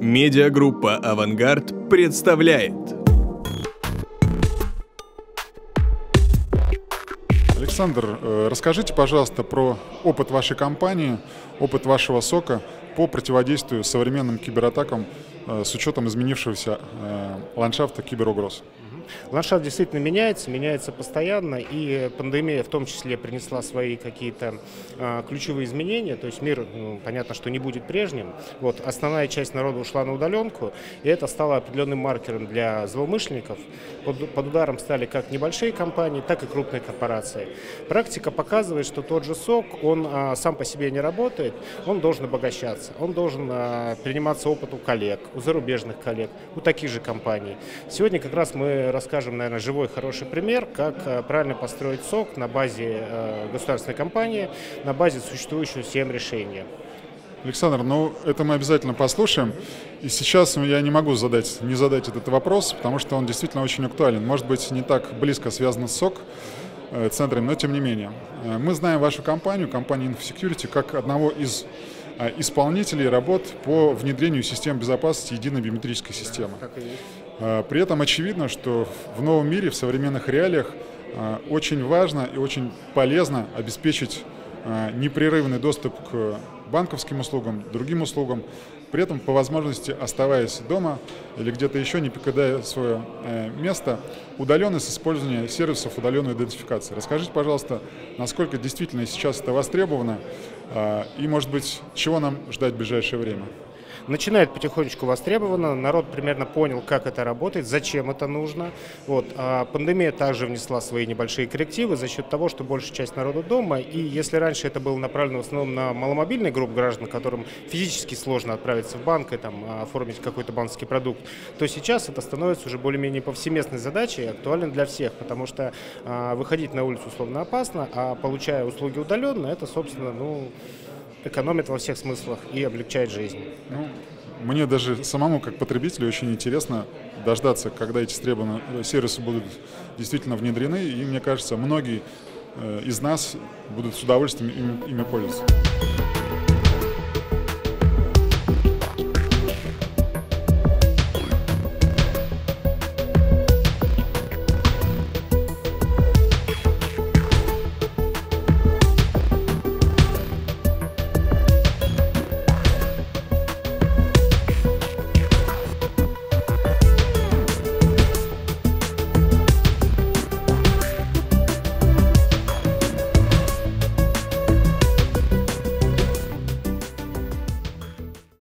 Медиагруппа «Авангард» представляет. Александр, э, расскажите, пожалуйста, про опыт вашей компании, опыт вашего сока по противодействию современным кибератакам э, с учетом изменившегося э, ландшафта киберугроз. Ландшафт действительно меняется, меняется постоянно, и пандемия в том числе принесла свои какие-то а, ключевые изменения, то есть мир, ну, понятно, что не будет прежним. Вот, основная часть народа ушла на удаленку, и это стало определенным маркером для злоумышленников. Под, под ударом стали как небольшие компании, так и крупные корпорации. Практика показывает, что тот же сок, он а, сам по себе не работает, он должен обогащаться, он должен а, приниматься опыт у коллег, у зарубежных коллег, у таких же компаний. Сегодня как раз мы расскажем, наверное, живой хороший пример, как э, правильно построить сок на базе э, государственной компании, на базе существующего всем решения. Александр, ну это мы обязательно послушаем. И сейчас я не могу задать, не задать этот вопрос, потому что он действительно очень актуален. Может быть, не так близко связан с СОК э, центрами, но тем не менее. Мы знаем вашу компанию, компанию InfoSecurity, как одного из исполнителей работ по внедрению систем безопасности единой биометрической системы. А, при этом очевидно, что в новом мире, в современных реалиях а, очень важно и очень полезно обеспечить а, непрерывный доступ к банковским услугам, другим услугам, при этом по возможности оставаясь дома или где-то еще, не покидая свое э, место, удаленно с использованием сервисов удаленной идентификации. Расскажите, пожалуйста, насколько действительно сейчас это востребовано и, может быть, чего нам ждать в ближайшее время? Начинает потихонечку востребовано, народ примерно понял, как это работает, зачем это нужно. Вот. А пандемия также внесла свои небольшие коррективы за счет того, что большая часть народа дома, и если раньше это было направлено в основном на маломобильные группы граждан, которым физически сложно отправиться в банк и там, оформить какой-то банковский продукт, то сейчас это становится уже более-менее повсеместной задачей, актуальной для всех, потому что а, выходить на улицу условно опасно, а получая услуги удаленно, это, собственно, ну, экономит во всех смыслах и облегчает жизнь. Ну, мне даже самому, как потребителю, очень интересно дождаться, когда эти требованные сервисы будут действительно внедрены, и мне кажется, многие э, из нас будут с удовольствием ими, ими пользоваться.